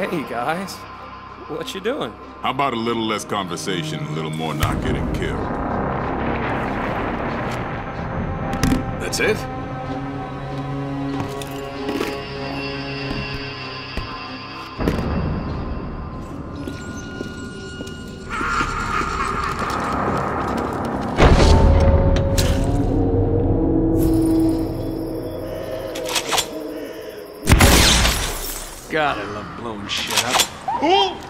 Hey, guys. What you doing? How about a little less conversation, a little more not getting killed? That's it? God, I love blowing shit up.